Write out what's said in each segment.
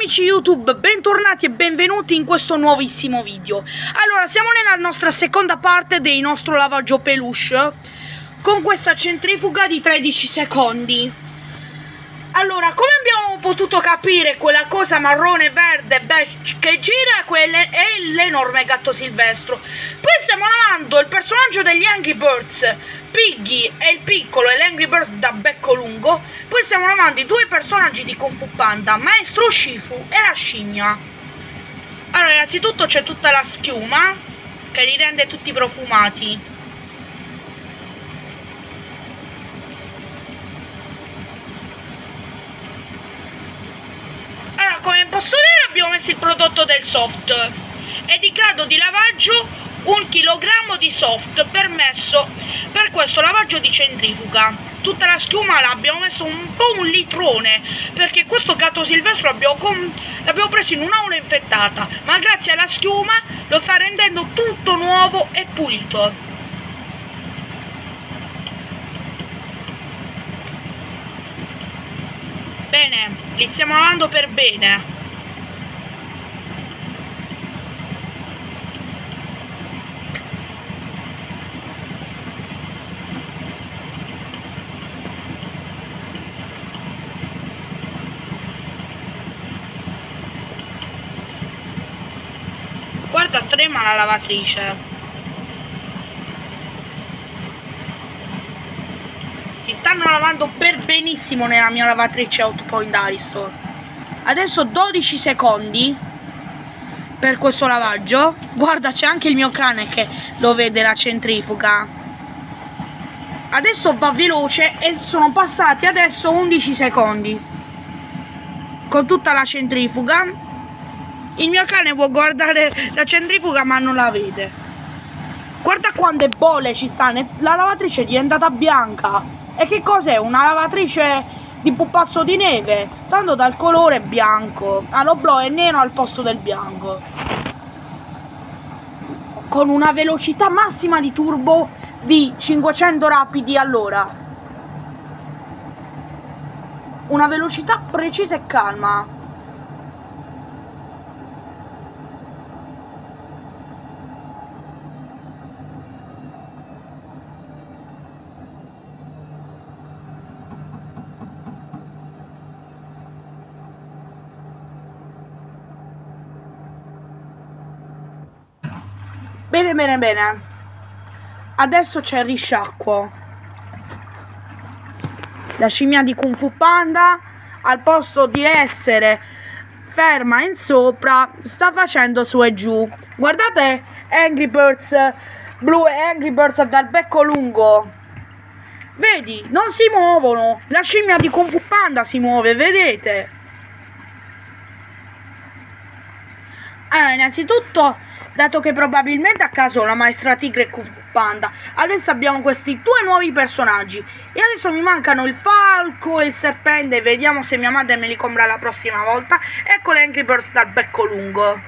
amici YouTube, bentornati e benvenuti in questo nuovissimo video. Allora, siamo nella nostra seconda parte del nostro lavaggio peluche Con questa centrifuga di 13 secondi Allora, come abbiamo potuto capire quella cosa marrone, verde, beige che gira quelle, è l'enorme gatto silvestro Poi stiamo lavando il personaggio degli Angry Birds Piggy è il piccolo e l'Angry Birds da becco lungo. Poi stiamo davanti due personaggi di Kung Fu Panda, Maestro Shifu e la scimmia. Allora, innanzitutto c'è tutta la schiuma che li rende tutti profumati. Posso dire, abbiamo messo il prodotto del soft. È di grado di lavaggio un chilogrammo di soft permesso per questo lavaggio di centrifuga. Tutta la schiuma l'abbiamo messo un po' un litrone perché questo gatto silvestro l'abbiamo preso in un'aula infettata ma grazie alla schiuma lo sta rendendo tutto nuovo e pulito. Bene li stiamo lavando per bene Guarda, trema la lavatrice. Si stanno lavando per benissimo nella mia lavatrice Outpoint Ariston. Adesso 12 secondi per questo lavaggio. Guarda, c'è anche il mio cane che lo vede la centrifuga. Adesso va veloce e sono passati adesso 11 secondi. Con tutta la centrifuga il mio cane può guardare la centrifuga ma non la vede. Guarda quante bolle ci stanno. La lavatrice è diventata bianca. E che cos'è? Una lavatrice di pupazzo di neve? Tanto dal colore bianco. Ah, lo blu è nero al posto del bianco. Con una velocità massima di turbo di 500 rapidi all'ora. Una velocità precisa e calma. Bene, bene, bene. Adesso c'è il risciacquo. La scimmia di Kung Fu Panda, al posto di essere ferma in sopra, sta facendo su e giù. Guardate Angry Birds blu e Angry Birds dal becco lungo. Vedi, non si muovono. La scimmia di Kung Fu Panda si muove, vedete? Allora, innanzitutto dato che probabilmente a caso la maestra tigre Fu Panda. Adesso abbiamo questi due nuovi personaggi e adesso mi mancano il falco e il serpente, vediamo se mia madre me li compra la prossima volta. Ecco le Angry Birds dal becco lungo.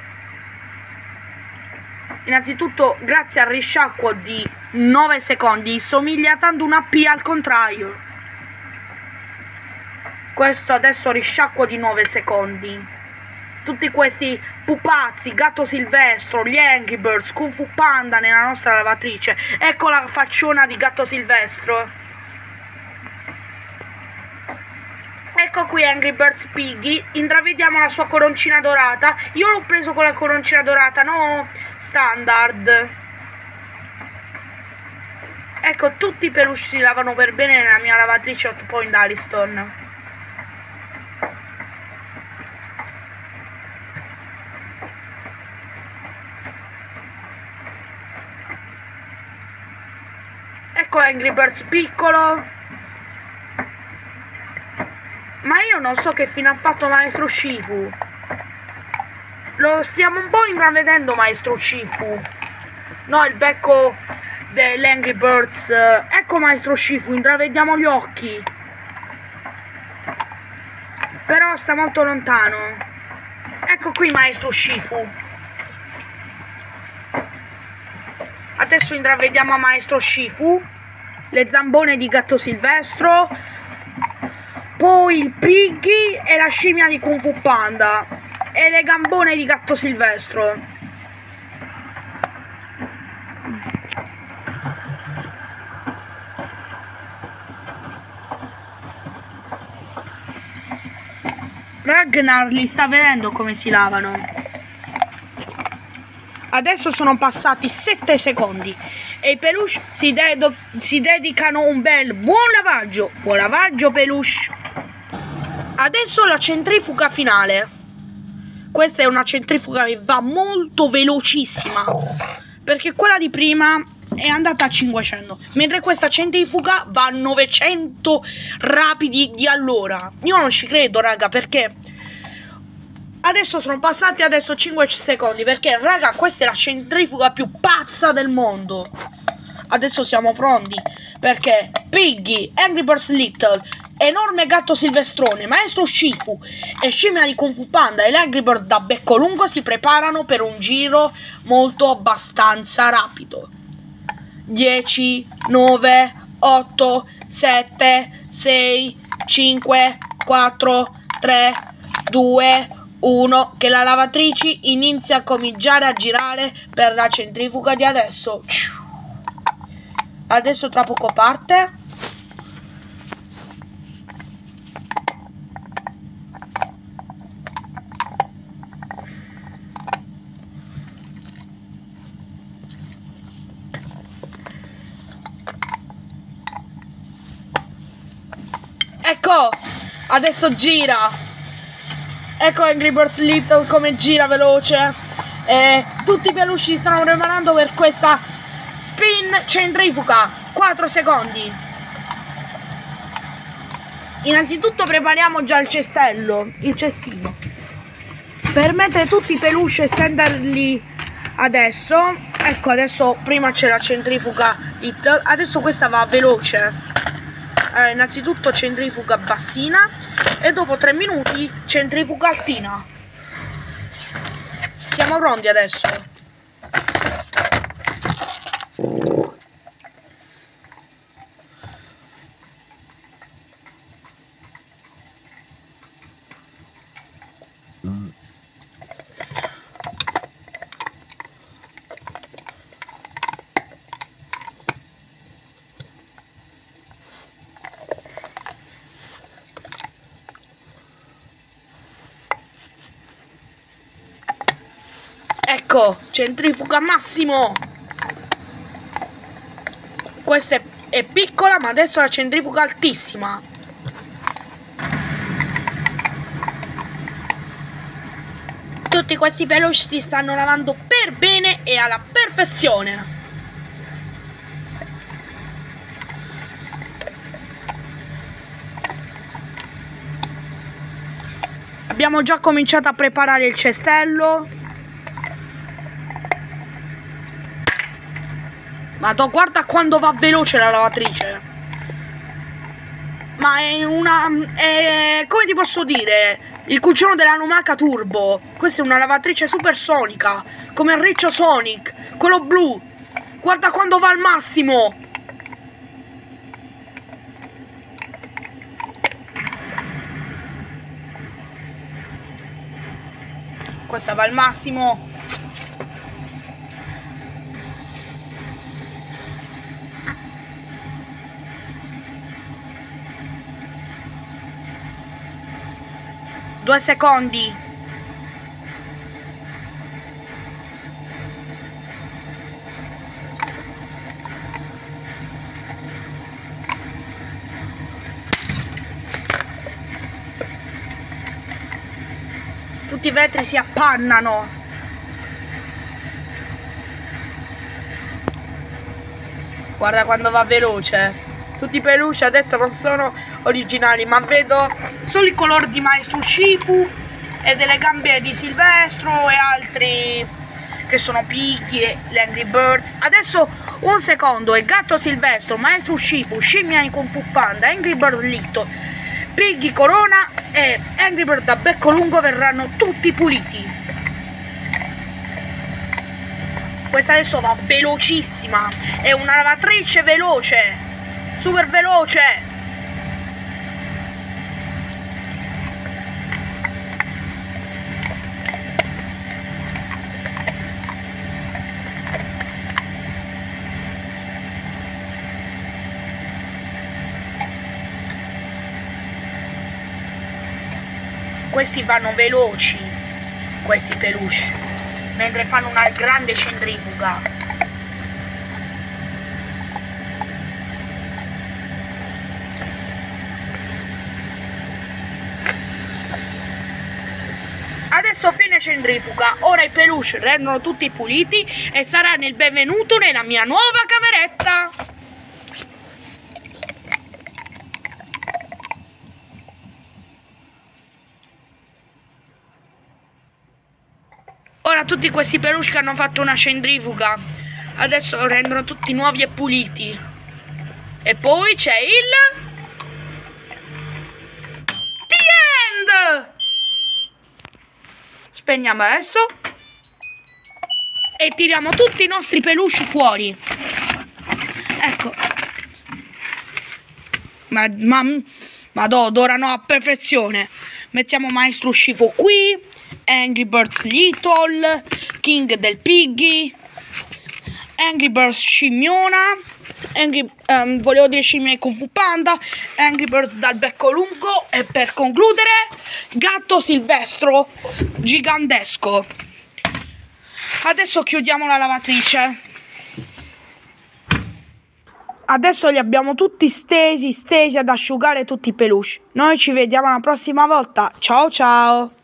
Innanzitutto, grazie al risciacquo di 9 secondi, somiglia tanto una P al contrario. Questo adesso risciacquo di 9 secondi tutti questi pupazzi, gatto silvestro, gli Angry Birds, Kung Fu Panda nella nostra lavatrice. Ecco la facciona di gatto silvestro. Ecco qui Angry Birds Piggy, intravediamo la sua coroncina dorata. Io l'ho preso con la coroncina dorata, no standard. Ecco, tutti i peluche si lavano per bene nella mia lavatrice Hot Point Ariston. Ecco Angry Birds piccolo. Ma io non so che fine ha fatto Maestro Shifu. Lo stiamo un po' intravedendo Maestro Shifu. No il becco dell'Angry Birds. Ecco Maestro Shifu intravediamo gli occhi. Però sta molto lontano. Ecco qui Maestro Shifu. Adesso intravediamo Maestro Shifu le zambone di gatto silvestro, poi il Piggy e la scimmia di Kung Fu Panda e le gambone di gatto silvestro. Ragnar li sta vedendo come si lavano. Adesso sono passati 7 secondi e i peluche si, dedo, si dedicano un bel buon lavaggio. Buon lavaggio peluche. Adesso la centrifuga finale. Questa è una centrifuga che va molto velocissima. Perché quella di prima è andata a 500 mentre questa centrifuga va a 900 rapidi di all'ora io non ci credo raga perché adesso sono passati adesso 5 secondi perché raga questa è la centrifuga più pazza del mondo adesso siamo pronti perché Piggy, Angry Birds Little enorme gatto silvestrone, maestro Shifu e scimmia di Kung Fu Panda e l'Angry Bird da becco lungo si preparano per un giro molto abbastanza rapido. 10, 9, 8, 7, 6, 5, 4, 3, 2, 1. Che la lavatrice inizia a cominciare a girare per la centrifuga di adesso. Adesso tra poco parte. Ecco, adesso gira. Ecco Angry Birds Little come gira veloce. E tutti i peluche stanno preparando per questa spin centrifuga. 4 secondi. Innanzitutto prepariamo già il cestello, il cestino. Per mettere tutti i peluche e stenderli adesso. Ecco, adesso prima c'è la centrifuga Little, adesso questa va veloce eh, innanzitutto centrifuga bassina e dopo 3 minuti centrifuga altina. Siamo pronti adesso. Ecco, centrifuga massimo. Questa è, è piccola, ma adesso la centrifuga altissima. Tutti questi peluche si stanno lavando per bene e alla perfezione. Abbiamo già cominciato a preparare il cestello. Madò, guarda quando va veloce la lavatrice. Ma è una... È, come ti posso dire? Il cucciolo della Numaka Turbo. Questa è una lavatrice supersonica. Come il Riccio Sonic. Quello blu. Guarda quando va al massimo. Questa va al massimo. Due secondi. Tutti i vetri si appannano. Guarda quando va veloce. Tutti i peluche adesso non sono originali, ma vedo solo il colore di Maestro Shifu e delle gambe di Silvestro e altri che sono Piggy e Angry Birds. Adesso un secondo, il gatto Silvestro, Maestro Shifu, scimmia in Kung Fu Panda, Angry Bird Litto, Piggy Corona e Angry Bird da becco lungo verranno tutti puliti. Questa adesso va velocissima, è una lavatrice veloce super veloce questi vanno veloci, questi peluche, mentre fanno una grande centrifuga. Adesso fine centrifuga, ora i peluche rendono tutti puliti e saranno il benvenuto nella mia nuova cameretta. Ora tutti questi peluche che hanno fatto una centrifuga, adesso rendono tutti nuovi e puliti. E poi c'è il... The End! Spegniamo adesso. E tiriamo tutti i nostri peluche fuori. Ecco. Ma, ma, ma do, dorano a perfezione. Mettiamo Maestro Scifo qui. Angry Birds Little. King del Piggy. Angry Birds Scimmiona. Angry, um, volevo dire scimmia Kung Fu Panda, Angry Birds dal becco lungo e per concludere Gatto Silvestro gigantesco. Adesso chiudiamo la lavatrice. Adesso li abbiamo tutti stesi, stesi ad asciugare tutti i peluche. Noi ci vediamo la prossima volta. Ciao ciao!